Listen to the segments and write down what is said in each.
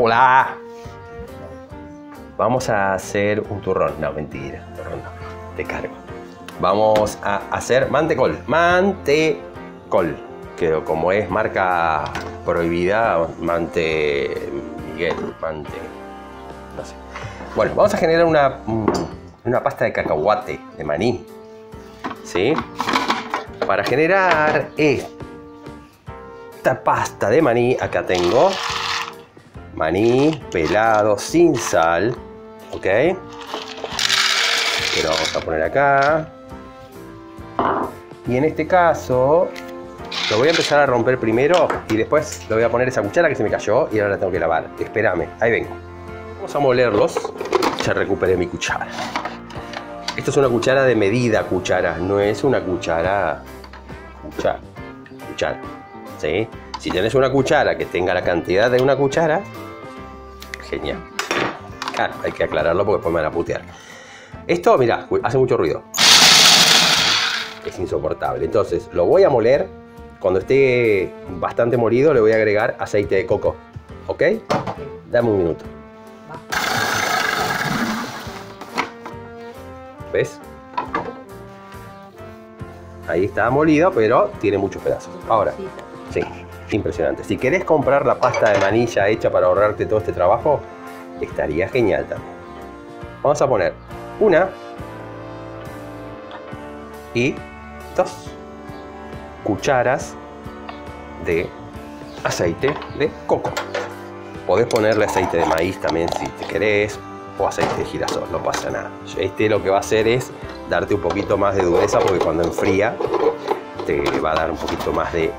Hola. Vamos a hacer un turrón. No, mentira. Turrón no. Te cargo. Vamos a hacer mantecol. Mantecol. Que como es marca prohibida, mante Miguel, mante. No sé. Bueno, vamos a generar una, una pasta de cacahuate, de maní. ¿Sí? Para generar esta pasta de maní, acá tengo maní pelado sin sal, ¿ok? Que lo vamos a poner acá. Y en este caso, lo voy a empezar a romper primero y después le voy a poner esa cuchara que se me cayó y ahora la tengo que lavar. Espérame, ahí vengo. Vamos a molerlos. Ya recuperé mi cuchara. Esto es una cuchara de medida cuchara, no es una cuchara... Cuchara. Cuchara. ¿Sí? Si tienes una cuchara que tenga la cantidad de una cuchara, genial. Claro, hay que aclararlo porque después me van a putear. Esto, mira, hace mucho ruido. Es insoportable. Entonces, lo voy a moler. Cuando esté bastante molido, le voy a agregar aceite de coco. ¿Ok? Dame un minuto. ¿Ves? Ahí está molido, pero tiene muchos pedazos. Ahora, impresionante. Si querés comprar la pasta de manilla hecha para ahorrarte todo este trabajo, estaría genial también. Vamos a poner una y dos cucharas de aceite de coco. Podés ponerle aceite de maíz también si te querés, o aceite de girasol, no pasa nada. Este lo que va a hacer es darte un poquito más de dureza porque cuando enfría te va a dar un poquito más de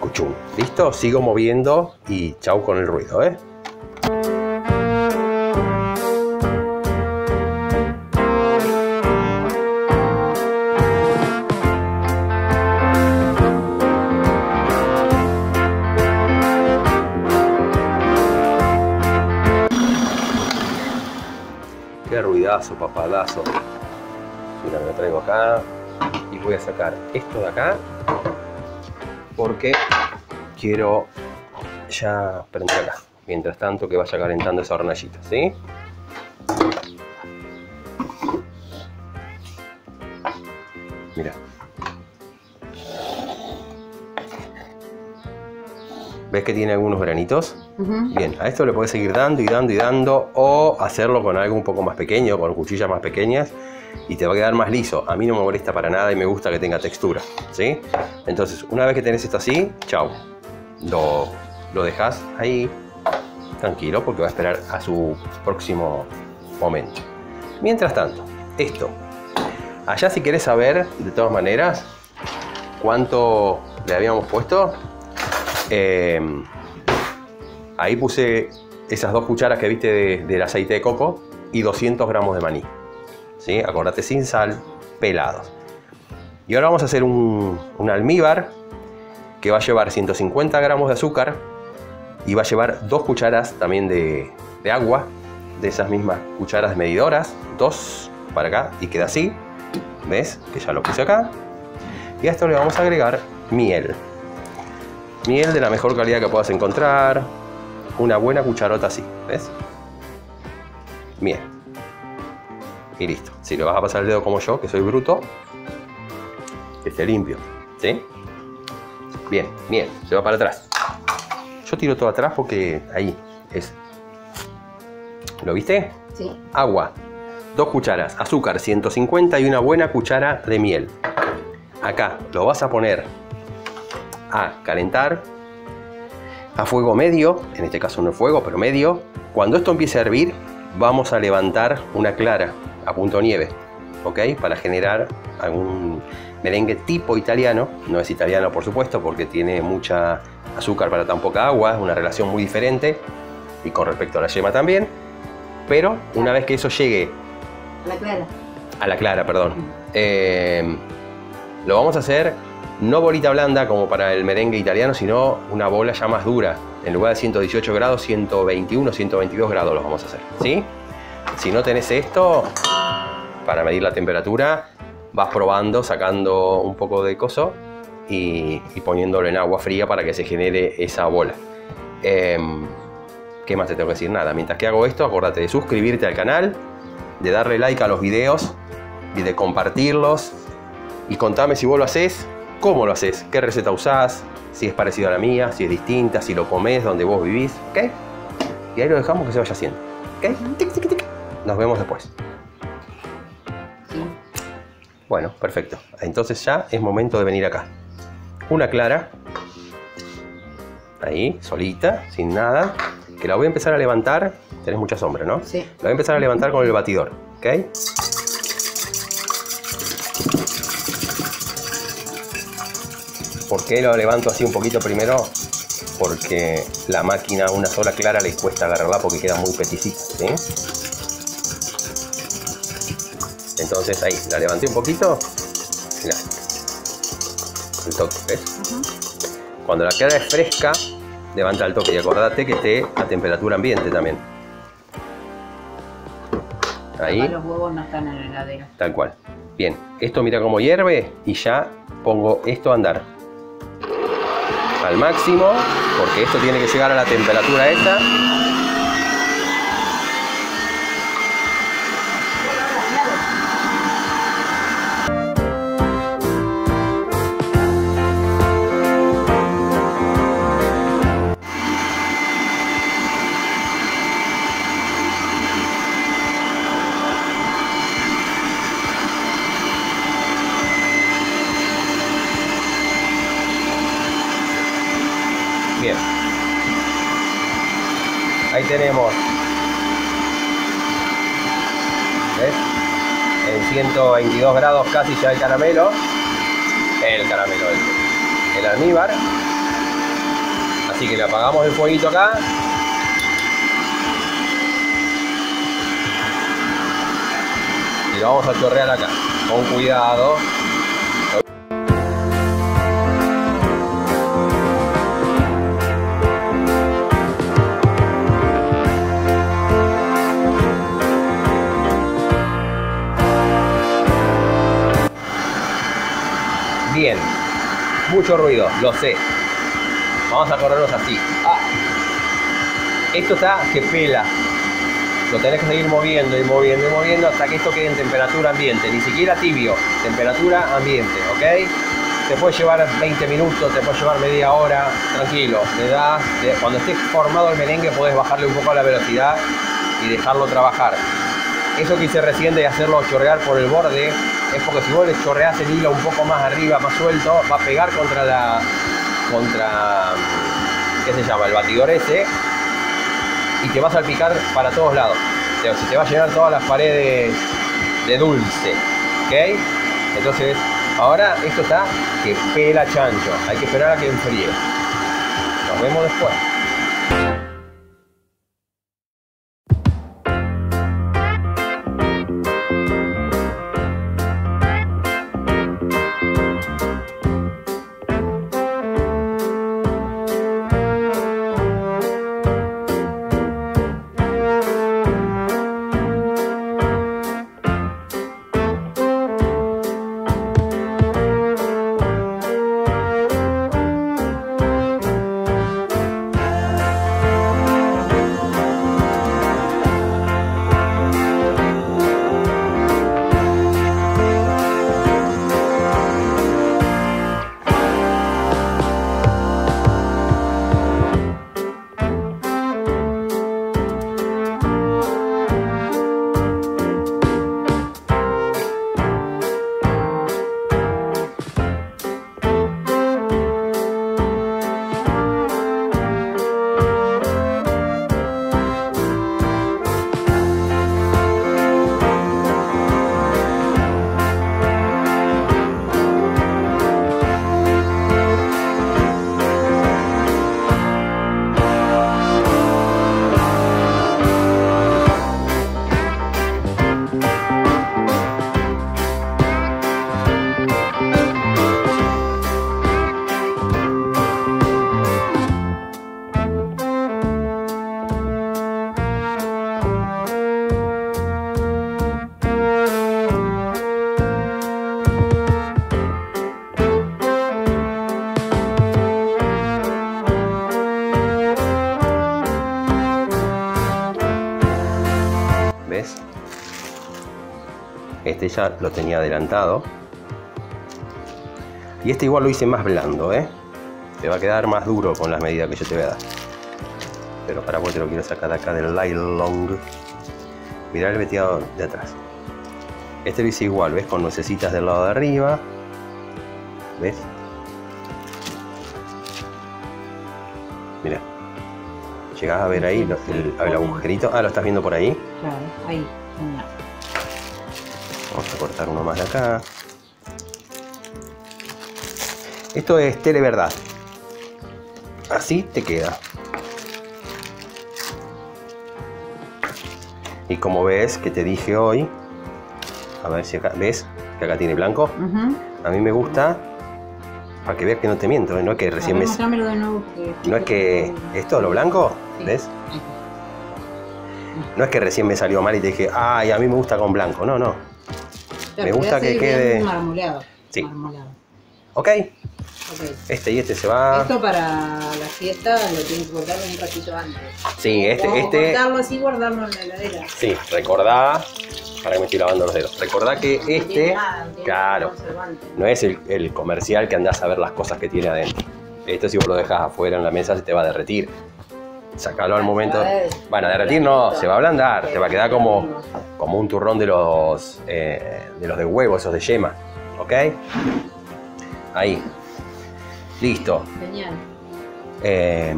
cuchum. ¿Listo? Sigo moviendo y chau con el ruido, ¿eh? Qué ruidazo, papadazo. Mira, me lo traigo acá y voy a sacar esto de acá porque quiero ya prender acá. Mientras tanto que vaya calentando esa hornallita, ¿sí? Mira. ¿Ves que tiene algunos granitos? Bien, a esto le puedes seguir dando y dando y dando o hacerlo con algo un poco más pequeño, con cuchillas más pequeñas y te va a quedar más liso. A mí no me molesta para nada y me gusta que tenga textura, ¿sí? Entonces, una vez que tenés esto así, chao. Lo, lo dejas ahí tranquilo porque va a esperar a su próximo momento. Mientras tanto, esto. Allá si querés saber, de todas maneras, cuánto le habíamos puesto, eh, ahí puse esas dos cucharas que viste de, del aceite de coco y 200 gramos de maní. ¿Sí? Acordate sin sal, pelados. Y ahora vamos a hacer un almíbar que va a llevar 150 gramos de azúcar y va a llevar dos cucharas también de, agua, de esas mismas cucharas medidoras, dos para acá y queda así. ¿Ves? Que ya lo puse acá. Y a esto le vamos a agregar miel. Miel de la mejor calidad que puedas encontrar. Una buena cucharota así, ¿ves? Miel. Y listo. Si le vas a pasar el dedo como yo, que soy bruto, que esté limpio, ¿sí? Bien, miel. Se va para atrás. Yo tiro todo atrás porque ahí es. ¿Lo viste? Sí. Agua, dos cucharas, azúcar 150 y una buena cuchara de miel. Acá lo vas a poner a calentar a fuego medio, en este caso no es fuego, pero medio. Cuando esto empiece a hervir, vamos a levantar una clara a punto nieve, ¿ok? Para generar algún merengue tipo italiano. No es italiano, por supuesto, porque tiene mucha azúcar para tan poca agua, es una relación muy diferente. Y con respecto a la yema también. Pero una vez que eso llegue La clara. a la clara, perdón. Eh, lo vamos a hacer no bolita blanda como para el merengue italiano, sino una bola ya más dura. En lugar de 118 grados, 121, 122 grados los vamos a hacer. ¿Sí? Si no tenés esto, para medir la temperatura, vas probando, sacando un poco de coso y, poniéndolo en agua fría para que se genere esa bola. Em, ¿Qué más te tengo que decir? Nada, mientras que hago esto, acordate de suscribirte al canal, de darle like a los videos y de compartirlos. Y contame si vos lo haces, cómo lo haces, qué receta usás, si es parecida a la mía, si es distinta, si lo comés donde vos vivís, ¿ok? Y ahí lo dejamos que se vaya haciendo, ¿ok? Nos vemos después. Bueno, perfecto. Entonces ya es momento de venir acá. Una clara. Ahí, solita, sin nada. Que la voy a empezar a levantar. Tenés mucha sombra, ¿no? Sí. La voy a empezar a levantar con el batidor, ¿ok? ¿Por qué lo levanto así un poquito primero? Porque la máquina, una sola clara, le cuesta agarrarla porque queda muy peticita, ¿sí? Entonces ahí, la levanté un poquito. Mirá. El toque, ¿ves? Cuando la clara es fresca, levanta el toque y acordate que esté a temperatura ambiente también. Ahí. Los huevos no están en la heladera. Tal cual. Bien, esto mira cómo hierve y ya pongo esto a andar. Al máximo, porque esto tiene que llegar a la temperatura esta. Tenemos. ¿Ves? En 122 grados casi ya el caramelo. El caramelo, el, almíbar. Así que le apagamos el fueguito acá. Y lo vamos a chorrear acá. Con cuidado. Bien, mucho ruido, lo sé. Vamos a corrernos así. Ah. Esto está que pela. Lo tenés que seguir moviendo y moviendo y moviendo hasta que esto quede en temperatura ambiente. Ni siquiera tibio, temperatura ambiente, ¿ok? Te puede llevar 20 minutos, te puede llevar media hora, tranquilo. Le das, de- cuando esté formado el merengue podés bajarle un poco la velocidad y dejarlo trabajar. Eso que hice recién de hacerlo chorrear por el borde es porque si vos le chorreás el hilo un poco más arriba, más suelto, va a pegar contra la. contra. ¿qué se llama? el batidor ese y te va a salpicar para todos lados. Se te va a llenar todas las paredes de dulce. ¿Ok? Entonces, ahora esto está que pela chancho. Hay que esperar a que enfríe. Nos vemos después. Este ya lo tenía adelantado. Y este igual lo hice más blando, ¿eh? Te va a quedar más duro con las medidas que yo te voy a dar. Pero para vos te lo quiero sacar de acá del long. Mirá el veteado de atrás. Este lo hice igual, ¿ves? Con nuecesitas del lado de arriba. ¿Ves? Mira. ¿Llegás a ver ahí el, agujerito? Ah, ¿lo estás viendo por ahí? Claro, ahí. Vamos a cortar uno más de acá. Esto es tele verdad. Así te queda. Y como ves que te dije hoy, a ver si acá, ¿ves? Que acá tiene blanco. A mí me gusta, para que veas que no te miento, ¿eh? no es que recién me... no es que... ¿Esto, lo blanco? ¿Ves? No es que recién me salió mal y te dije, ay, a mí me gusta con blanco. No, no. Me gusta que quede... Marmoleado. Sí. ¿Ok? Este y este se va. Esto para la fiesta lo tienes que cortar un ratito antes. Sí, este. este... Cortarlo así guardarlo en la heladera. Sí, recordá. Para que me estoy lavando los dedos. Recordá que este. claro. No es el, comercial que andás a ver las cosas que tiene adentro. Esto si vos lo dejas afuera en la mesa se te va a derretir. Sácalo al momento. Bueno, derretir no, se va a ablandar. Te va a quedar como, como un turrón de los, eh, de los de huevo, esos de yema. ¿Ok? Ahí. Listo. Genial. Eh,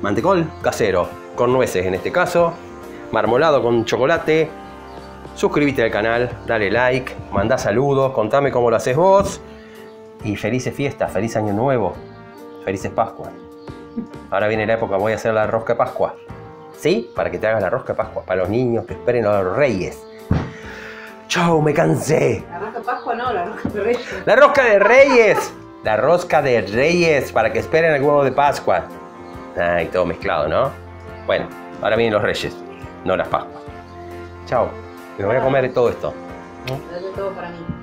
mantecol casero, con nueces en este caso. Marmolado con chocolate. Suscríbete al canal, dale like, manda saludos, contame cómo lo haces vos. Y felices fiestas, feliz año nuevo, felices Pascua. Ahora viene la época, voy a hacer la rosca de Pascua. ¿Sí? Para que te hagas la rosca de Pascua, para los niños que esperen a los reyes. ¡Chau! ¡Me cansé! La rosca de Pascua no, la rosca de Reyes. ¡La rosca de Reyes! La rosca de Reyes para que esperen el huevo de Pascua. Ay, todo mezclado, ¿no? Bueno, ahora vienen los Reyes, no las Pascuas. Chao. Me voy a comer todo esto. todo para mí.